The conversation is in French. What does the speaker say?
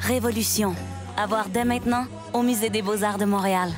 Révolution. À voir dès maintenant au Musée des Beaux-Arts de Montréal.